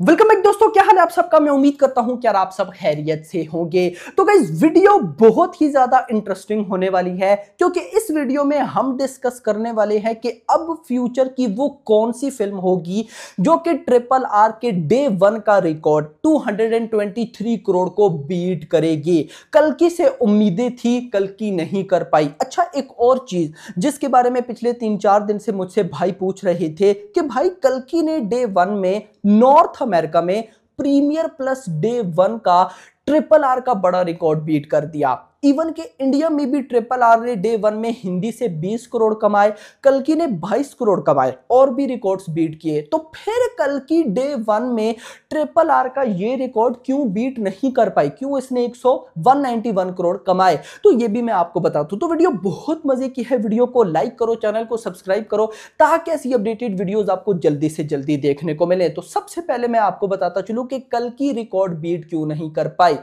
Welcome back दोस्तों, क्या हाल है आप सबका? मैं उम्मीद करता हूँ कि आप सब खैरियत से होंगे। तो गाइज़ वीडियो बहुत ही ज़्यादा इंटरेस्टिंग होने वाली है, क्योंकि इस वीडियो में हम डिस्कस करने वाले हैं कि अब फ्यूचर की वो कौन सी फ़िल्म होगी, जो कि ट्रिपल आर के डे वन का रिकॉर्ड 223 करोड़ को बीट करेगी। कल की से उम्मीदें थी, कल की नहीं कर पाई। अच्छा एक और चीज़, जिसके बारे में पिछले तीन चार दिन से मुझसे भाई पूछ रहे थे कि भाई कल ने डे वन में नॉर्थ अमेरिका में प्रीमियर प्लस डे वन का ट्रिपल आर का बड़ा रिकॉर्ड बीट कर दिया। इवन के इंडिया में भी ट्रिपल आर ने डे वन में हिंदी से 20 करोड़ कमाए, कल की ने 22 करोड़ कमाए, और भी रिकॉर्ड्स बीट किए। तो फिर कल की डे वन में ट्रिपल आर का ये रिकॉर्ड क्यों बीट नहीं कर पाई? क्यों इसने 100 191 करोड़ कमाए? तो ये भी मैं आपको बताता हूँ। तो वीडियो बहुत मज़े की है। वीडियो को लाइक करो चैनल को सब्सक्राइब करो, ताकि ऐसी अपडेटेड वीडियोज़ आपको जल्दी से जल्दी देखने को मिले। तो सबसे पहले मैं आपको बताता चलू कि कल की रिकॉर्ड बीट क्यों नहीं कर पाई।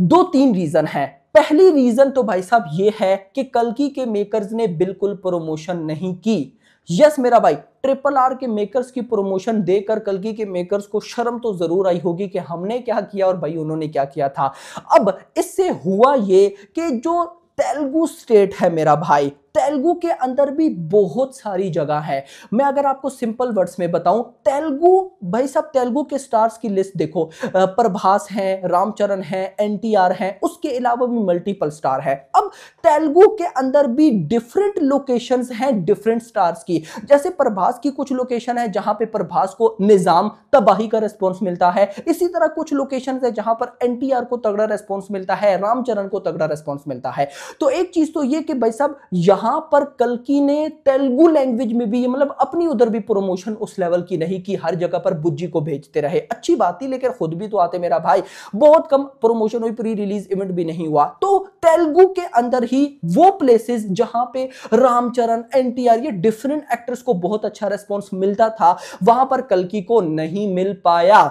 दो तीन रीजन है। पहली रीजन तो भाई साहब ये है कि कलकी के मेकर्स ने बिल्कुल प्रोमोशन नहीं की। यस मेरा भाई ट्रिपल आर के मेकर्स की प्रमोशन देकर कलकी के मेकर्स को शर्म तो ज़रूर आई होगी कि हमने क्या किया और भाई उन्होंने क्या किया था। अब इससे हुआ ये कि जो तेलुगु स्टेट है मेरा भाई तेलुगु के अंदर भी बहुत सारी जगह है। मैं अगर आपको सिंपल वर्ड्स में बताऊँ, तेलुगु, भाई साहब, तेलुगु के स्टार्स की लिस्ट देखो। प्रभास है, रामचरण है, एनटीआर है, उसके अलावा भी मल्टीपल स्टार है। अब तेलुगु के अंदर भी डिफरेंट लोकेशंस हैं डिफरेंट स्टार्स की। जैसे प्रभास की कुछ लोकेशन है, जहाँ पे प्रभास को निज़ाम तबाही का रिस्पॉन्स मिलता है। इसी तरह कुछ लोकेशन है, जहाँ पर एनटीआर को तगड़ा रिस्पॉन्स मिलता है, रामचरण को तगड़ा रिस्पॉन्स मिलता है। तो एक चीज़ तो ये कि भाई साहब यहाँ पर कलकी ने तेलुगु लैंग्वेज में भी मतलब अपनी उधर भी प्रमोशन उस लेवल की नहीं की, हर जगह पर बुज्जी को भेजते रहे। अच्छी बात थी, लेकिन खुद भी तो आते, मेरा भाई। बहुत कम प्रमोशन हुई प्री रिलीज़ इवेंट भी नहीं हुआ। तो तेलुगु के अंदर ही वो प्लेसेस जहाँ पे रामचरण एनटीआर ये डिफरेंट एक्टर्स को बहुत अच्छा रेस्पॉन्स मिलता था, वहाँ पर कलकी को नहीं मिल पाया।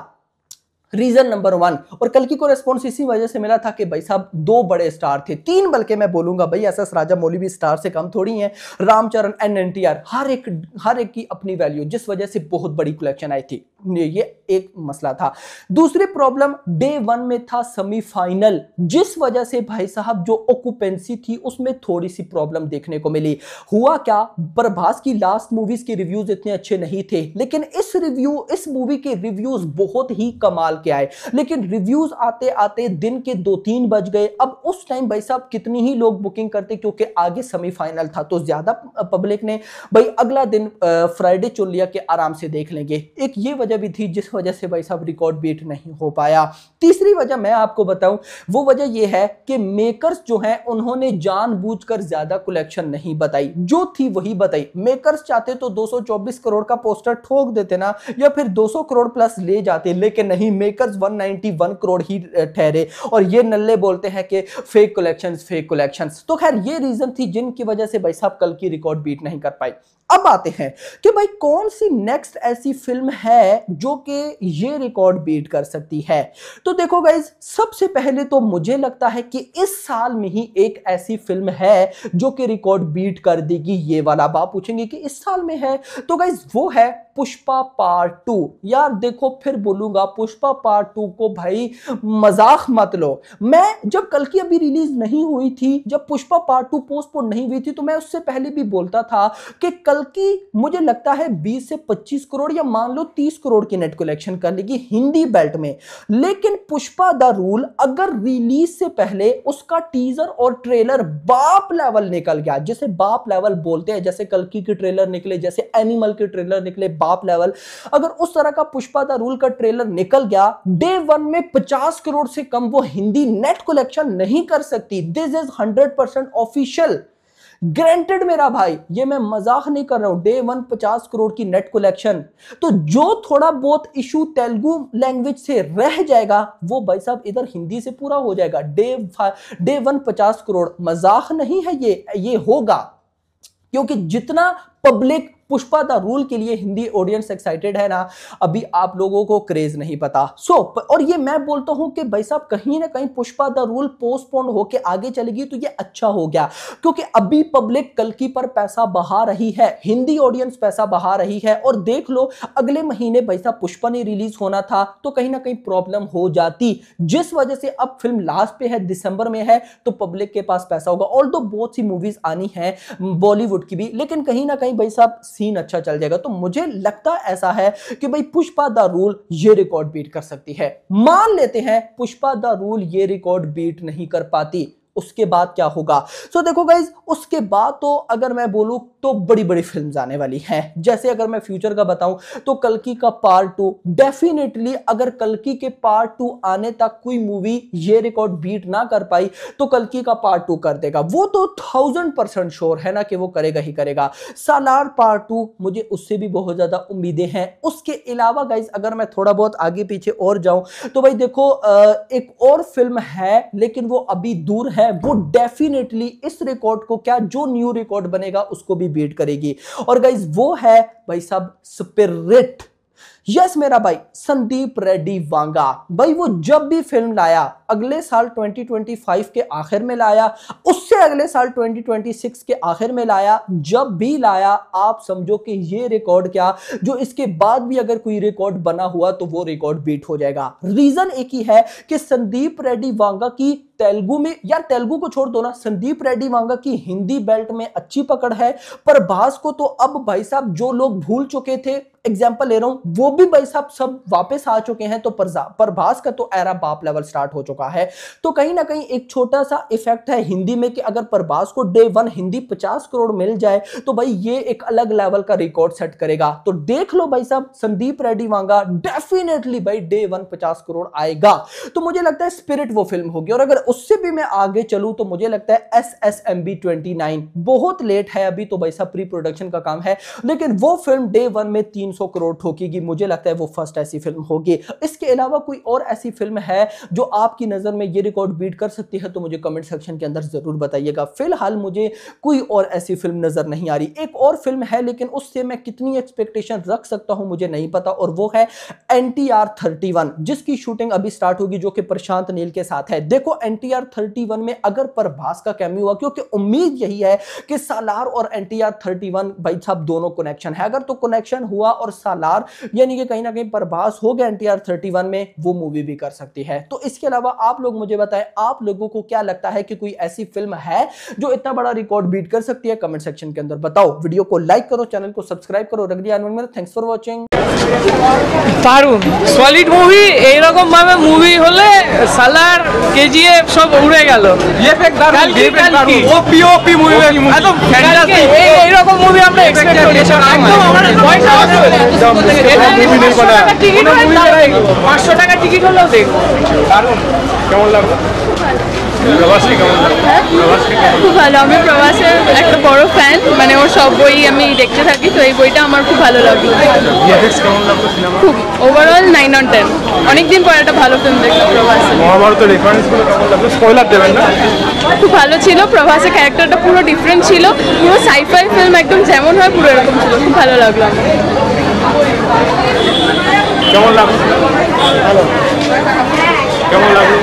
रीजन नंबर वन और कल की को रेस्पॉन्स इसी वजह से मिला था कि भाई साहब, दो बड़े स्टार थे। तीन बल्कि मैं बोलूँगा, भाई एस एस राजा मौली भी स्टार से कम थोड़ी है। Ram Charan N N T R हर एक हर एक की अपनी वैल्यू जिस वजह से बहुत बड़ी कलेक्शन आई थी। ये एक मसला था। दूसरी प्रॉब्लम डे वन में था सेमीफाइनल जिस वजह से भाई साहब जो ऑक्यूपेंसी थी, उसमें थोड़ी सी प्रॉब्लम देखने को मिली। हुआ क्या? प्रभास की लास्ट मूवीज़ के रिव्यूज़ इतने अच्छे नहीं थे। लेकिन इस रिव्यू इस मूवी के रिव्यूज़ बहुत ही कमाल के आए। लेकिन रिव्यूज़ आते आते दिन के दो तीन बज गए। अब उस टाइम भाई साहब कितनी ही लोग बुकिंग करते, क्योंकि आगे सेमीफाइनल था तो ज़्यादा पब्लिक ने भाई अगला दिन फ्राइडे चुन लिया कि आराम से देख लेंगे। एक ये वजह वजह भी थी जिस वजह से भाई साहब रिकॉर्ड बीट नहीं हो पाया। तीसरी वजह मैं आपको बताऊँ, वो वजह ये है कि मेकर्स जो हैं, उन्होंने जानबूझकर ज़्यादा कलेक्शन नहीं बताई। जो थी वही बताई। मेकर्स चाहते तो 224 करोड़ का पोस्टर ठोक देते ना, या फिर 200 करोड़ प्लस ले जाते, लेकिन नहीं मेकर्स 191 करोड़ ही ठहरे। और ये नल्ले बोलते हैं कि फेक कलेक्शन फेक कलेक्शन तो खैर, ये रीजन थी जिनकी वजह से भाई साहब कल की रिकॉर्ड बीट नहीं कर पाई। अब आते हैं कि भाई कौन सी नेक्स्ट ऐसी फ़िल्म है जो कि ये रिकॉर्ड बीट कर सकती है। तो देखो गाइज़ सबसे पहले तो मुझे लगता है कि इस साल में ही एक ऐसी फ़िल्म है जो कि रिकॉर्ड बीट कर देगी। ये वाला बाप पूछेंगे कि इस साल में है? तो गाइज़ वो है पुष्पा पार्ट टू। यार देखो, फिर बोलूँगा पुष्पा पार्ट टू को भाई मज़ाक मत लो। मैं जब कल की अभी रिलीज़ नहीं हुई थी, जब पुष्पा पार्ट टू पोस्टपोन नहीं हुई थी तो मैं उससे पहले भी बोलता था कि कल की मुझे लगता है 20 से 25 करोड़ या मान लो 30 करोड़ की नेट कलेक्शन कर लेगी हिंदी बेल्ट में। लेकिन पुष्पा द रूल, अगर रिलीज़ से पहले उसका टीजर और ट्रेलर बाप लेवल निकल गया, जैसे बाप लेवल बोलते हैं, जैसे कल की ट्रेलर निकले, जैसे एनिमल के ट्रेलर निकले बाप लेवल अगर उस तरह का पुष्पा द रूल का ट्रेलर निकल गया डे वन में पचास करोड़ से कम वो हिंदी नेट कलेक्शन नहीं कर सकती। This is hundred percent official granted मेरा भाई, ये मैं मज़ाक नहीं कर रहा हूँ। डे वन पचास करोड़ की नेट कलेक्शन तो जो थोड़ा बहुत इशू तेलुगु लैंग्वेज से रह जाएगा, वो भाई साहब इधर हिंदी से पूरा हो जाएगा। डे डे वन पचास करोड़। मज़ाक नहीं है ये ये होगा। क्योंकि जितना पब्लिक पुष्पा द रूल के लिए हिंदी ऑडियंस एक्साइटेड है ना अभी आप लोगों को क्रेज नहीं पता। सो so, और ये मैं बोलता हूँ कि भाई साहब कहीं ना कहीं पुष्पा द रूल पोस्टपोन होके आगे चलेगी तो ये अच्छा हो गया। क्योंकि अभी पब्लिक कलकी पर पैसा बहा रही है हिंदी ऑडियंस पैसा बहा रही है और देख लो अगले महीने भाई साहब पुष्पा ने रिलीज़ होना था तो कहीं ना कहीं प्रॉब्लम हो जाती। जिस वजह से अब फ़िल्म लास्ट पे है दिसंबर में है तो पब्लिक के पास पैसा होगा। और बहुत सी मूवीज़ आनी है बॉलीवुड की भी लेकिन कहीं ना कहीं भाई साहब सीन अच्छा चल जाएगा। तो मुझे लगता ऐसा है कि भाई पुष्पा द रूल ये रिकॉर्ड बीट कर सकती है। मान लेते हैं पुष्पा द रूल ये रिकॉर्ड बीट नहीं कर पाती। उसके बाद क्या होगा? सो so, देखो गाइज़ उसके बाद तो अगर मैं बोलूँ तो बड़ी बड़ी फ़िल्म आने वाली हैं। जैसे अगर मैं फ्यूचर का बताऊँ तो कलकी का पार्ट टू डेफिनेटली अगर कलकी के पार्ट टू आने तक कोई मूवी ये रिकॉर्ड बीट ना कर पाई तो कलकी का पार्ट टू कर देगा। वो तो थाउज़ेंड परसेंट श्योर है ना कि वो करेगा ही करेगा। सालार पार्ट टू मुझे उससे भी बहुत ज़्यादा उम्मीदें हैं। उसके अलावा गाइज़ अगर मैं थोड़ा बहुत आगे पीछे और जाऊँ तो भाई देखो एक और फ़िल्म है लेकिन वो अभी दूर है है, वो डेफिनेटली इस रिकॉर्ड को क्या, जो न्यू रिकॉर्ड बनेगा, उसको भी बीट करेगी। और गाइज़ वो है भाई साहब स्पिरिट यस मेरा भाई, संदीप रेड्डी वांगा। भाई, वो जब भी फ़िल्म लाया, अगले साल 2025 के आखिर में लाया, उससे अगले साल 2026 के आखिर में लाया, जब भी लाया, आप समझो कि ये रिकॉर्ड क्या, जो इसके बाद भी अगर कोई रिकॉर्ड बना हुआ तो वो रिकॉर्ड बीट हो जाएगा। रीजन एक ही है कि संदीप रेड्डी वांगा की तेलुगु में, यार तेलुगु को छोड़ दो ना, संदीप रेड्डी वांगा की हिंदी बेल्ट में अच्छी पकड़ है, पर भास को तो अब भाई साहब, जो लोग भूल चुके थे एग्ज़ाम्पल ले रहा हूँ, वो भी भाई साहब सब वापस आ चुके हैं तो प्रभास का तो एरा बाप लेवल स्टार्ट हो चुका है। तो कहीं ना कहीं एक छोटा सा इफ़ेक्ट है हिंदी में कि अगर प्रभास को डे वन हिंदी पचास करोड़ मिल जाए तो भाई ये एक अलग लेवल का रिकॉर्ड सेट करेगा। तो देख लो भाई साहब, संदीप रेड्डी वांगा डेफिनेटली भाई डे वन पचास करोड़ आएगा। तो मुझे लगता है स्पिरिट वो फ़िल्म होगी, और अगर उससे भी मैं आगे चलूँ तो मुझे लगता है S S M B twenty nine बहुत लेट है अभी तो भाई साहब प्री प्रोडक्शन का काम है। लेकिन वो फ़िल्म डे वन में तीन सौ करोड़ ठोकेगी। मुझे लगता है वो फ़र्स्ट ऐसी फ़िल्म होगी। इसके अलावा कोई और ऐसी फ़िल्म है जो आपकी नज़र में ये रिकॉर्ड बीट कर सकती है तो मुझे कमेंट सेक्शन के अंदर ज़रूर बताइएगा। फ़िलहाल मुझे कोई और ऐसी फ़िल्म नज़र नहीं आ रही। एक और फ़िल्म है, लेकिन उससे मैं कितनी एक्सपेक्टेशन रख सकता हूँ मुझे नहीं पता, और वो है N T R thirty one, जिसकी शूटिंग अभी स्टार्ट होगी, जो कि प्रशांत नील के साथ है। देखो N T R thirty one में अगर प्रभास का कैमी हुआ, क्योंकि उम्मीद यही है कि सालार और N T R thirty one, भाई साहब, दोनों कनेक्शन है। अगर तो कनेक्शन हुआ और सालार, यानी कि कहीं ना कहीं प्रभास हो गया एनटीआर 31 में, वो मूवी भी कर सकती है। तो इसके अलावा आप लोग मुझे बताएँ, आप लोगों को क्या लगता है कि कोई ऐसी फ़िल्म है जो इतना बड़ा रिकॉर्ड बीट कर सकती है? कमेंट सेक्शन के अंदर बताओ। वीडियो को लाइक करो चैनल को सब्सक्राइब करो। रख दिया थैंक्स फॉर वॉचिंग দারুণ। সলিড মুভি এইরকম ভাবে মুভি হলে সালার কেজিএফ সব উড়ে গেল। এইরকম মুভি আমরা এক্সপেক্ট করি। পাঁচশো টাকা টিকিট হলেও দেখব কেমন লাগল? খুব ভালো। আমি প্রবাসের একটা বড় ফ্যান মানে ওর সব বই আমি দেখতে থাকি তো এই বইটা আমার খুব ভালো লাগল খুব ওভারঅল নাইন অন টেন অনেকদিন পর একটা ভালো ফিল্ম দেখলাম প্রবাসে। মহাভারতের রেফারেন্সগুলো কেমন লাগল? স্পয়লার দেবেন না? খুব ভালো ছিল প্রভাসের ক্যারেক্টারটা পুরো ডিফারেন্ট ছিল। পুরো সাইফাই ফিল্ম একদম যেমন হয় পুরো এরকম ছিল। খুব ভালো লাগল কেমন লাগল? কেমন লাগল?